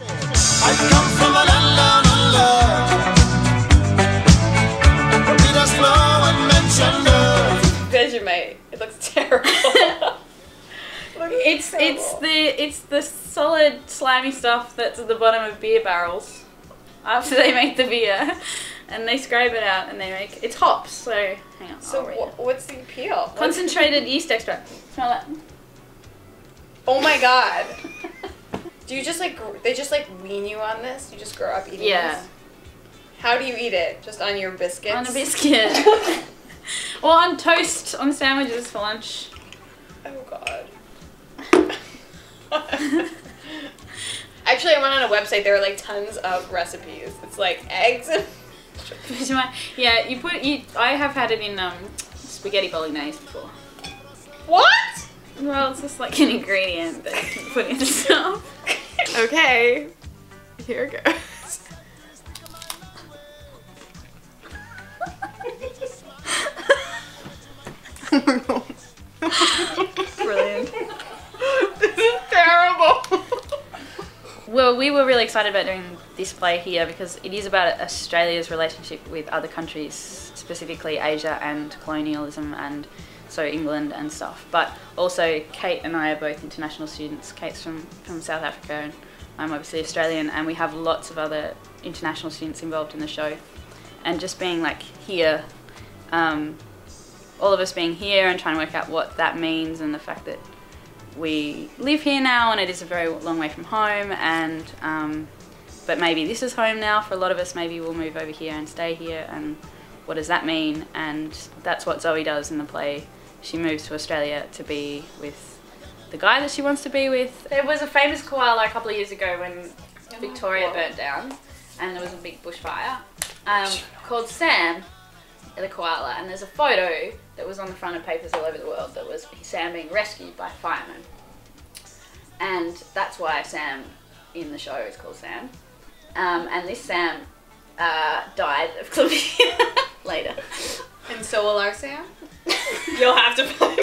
I come from a land down under. Need a slow and mention love. Vegemite. It looks terrible. Looks It's it's the it's the solid slimy stuff that's at the bottom of beer barrels after they make the beer, and they scrape it out and they make it's hops. So hang on. So I'll read wha- it. what's the appeal? concentrated yeast extract. Smell that. Oh my god. Do you just like they just like wean you on this? You just grow up eating Yeah. this? How do you eat it? Just on your biscuits? On a biscuit. or on toast on sandwiches for lunch. oh god. Actually, I went on a website. There were like tons of recipes. It's like eggs and Yeah, you put you. I have had it in um spaghetti bolognese before. what? Well, it's just like an ingredient that you can put in stuff. Okay. Here goes. Brilliant. this is terrible. Well, we were really excited about doing this play here because it is about Australia's relationship with other countries, specifically Asia and colonialism and so England and stuff. But also, Kate and I are both international students. Kate's from, from South Africa and I'm obviously Australian, and we have lots of other international students involved in the show. And just being like here, um, all of us being here and trying to work out what that means and the fact that we live here now and it is a very long way from home and um, but maybe this is home now for a lot of us. Maybe we'll move over here and stay here and what does that mean? And that's what zoe does in the play. She moves to australia to be with the guy that she wants to be with there was a famous koala a couple of years ago when victoria burnt down and there was a big bushfire um, called sam the koala, and there's a photo that was on the front of papers all over the world that was Sam being rescued by firemen. And that's why Sam in the show is called Sam. Um, and this Sam uh, died of chlamydia later. And so will our Sam? You'll have to